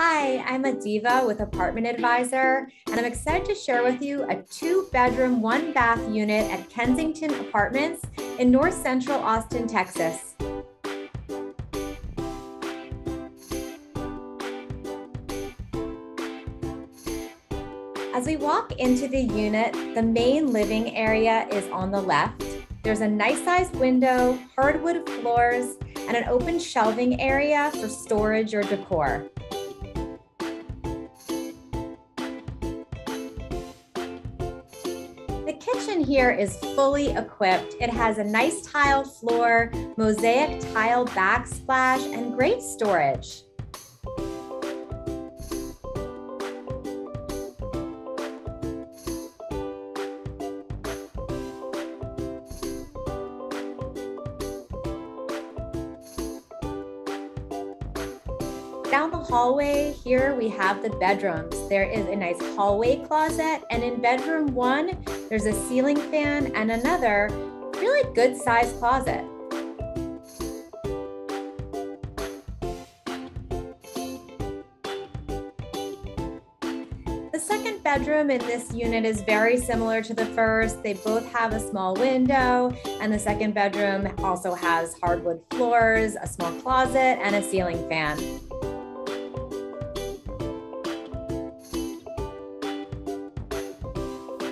Hi, I'm Adiva with Apartment Advisor, and I'm excited to share with you a two bedroom, one bath unit at Kensington Apartments in North Central Austin, Texas. As we walk into the unit, the main living area is on the left. There's a nice sized window, hardwood floors, and an open shelving area for storage or decor. Kitchen here is fully equipped. It has a nice tile floor, mosaic tile backsplash, and great storage. Down the hallway here, we have the bedrooms. There is a nice hallway closet, and in bedroom one, there's a ceiling fan and another really good sized closet. The second bedroom in this unit is very similar to the first. They both have a small window, and the second bedroom also has hardwood floors, a small closet, and a ceiling fan.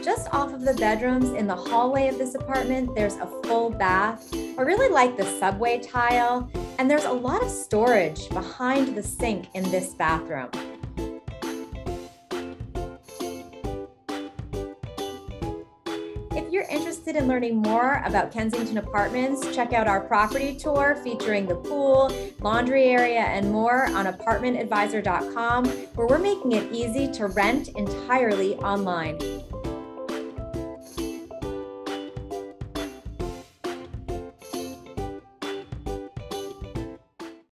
Just off of the bedrooms in the hallway of this apartment, there's a full bath. I really like the subway tile, and there's a lot of storage behind the sink in this bathroom. If you're interested in learning more about Kensington Apartments, check out our property tour featuring the pool, laundry area, and more on apartmentadvisor.com, where we're making it easy to rent entirely online.